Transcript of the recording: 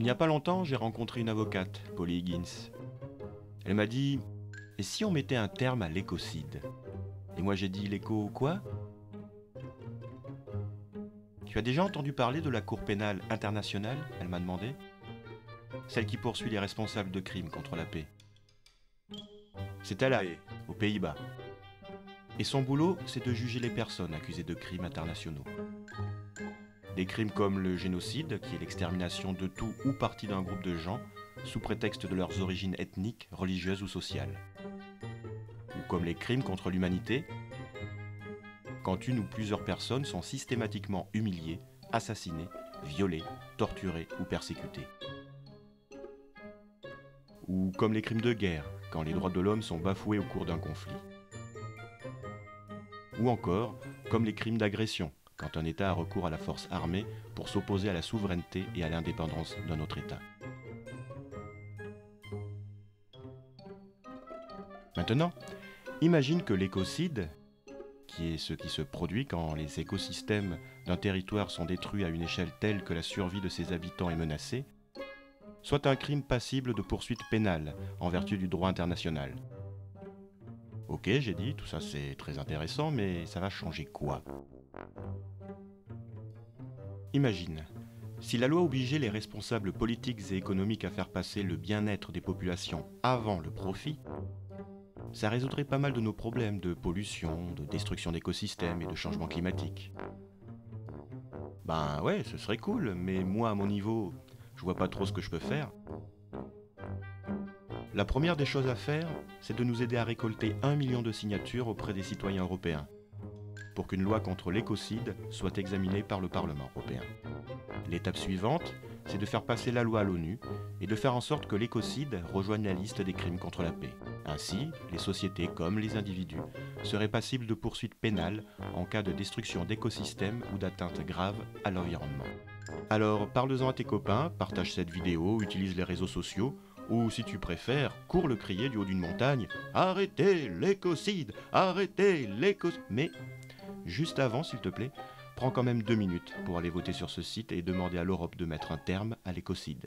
Il n'y a pas longtemps, j'ai rencontré une avocate, Polly Higgins. Elle m'a dit Et si on mettait un terme à l'écocide? Et moi j'ai dit L'éco quoi? Tu as déjà entendu parler de la Cour pénale internationale? Elle m'a demandé. Celle qui poursuit les responsables de crimes contre la paix. C'est à La Haye, aux Pays-Bas. Et son boulot, c'est de juger les personnes accusées de crimes internationaux. Des crimes comme le génocide, qui est l'extermination de tout ou partie d'un groupe de gens, sous prétexte de leurs origines ethniques, religieuses ou sociales. Ou comme les crimes contre l'humanité, quand une ou plusieurs personnes sont systématiquement humiliées, assassinées, violées, torturées ou persécutées. Ou comme les crimes de guerre, quand les droits de l'homme sont bafoués au cours d'un conflit. Ou encore comme les crimes d'agression, quand un État a recours à la force armée pour s'opposer à la souveraineté et à l'indépendance d'un autre État. Maintenant, imagine que l'écocide, qui est ce qui se produit quand les écosystèmes d'un territoire sont détruits à une échelle telle que la survie de ses habitants est menacée, soit un crime passible de poursuite pénale en vertu du droit international. Ok, j'ai dit, tout ça c'est très intéressant, mais ça va changer quoi? Imagine, si la loi obligeait les responsables politiques et économiques à faire passer le bien-être des populations avant le profit, ça résoudrait pas mal de nos problèmes de pollution, de destruction d'écosystèmes et de changement climatique. Ben ouais, ce serait cool, mais moi à mon niveau, je vois pas trop ce que je peux faire. La première des choses à faire, c'est de nous aider à récolter un million de signatures auprès des citoyens européens, pour qu'une loi contre l'écocide soit examinée par le Parlement européen. L'étape suivante, c'est de faire passer la loi à l'ONU et de faire en sorte que l'écocide rejoigne la liste des crimes contre la paix. Ainsi, les sociétés comme les individus seraient passibles de poursuites pénales en cas de destruction d'écosystèmes ou d'atteinte grave à l'environnement. Alors, parle-en à tes copains, partage cette vidéo, utilise les réseaux sociaux, ou si tu préfères, cours le crier du haut d'une montagne Arrêtez l'écocide Arrêtez l'écocide Mais, juste avant, s'il te plaît, prends quand même deux minutes pour aller voter sur ce site et demander à l'Europe de mettre un terme à l'écocide.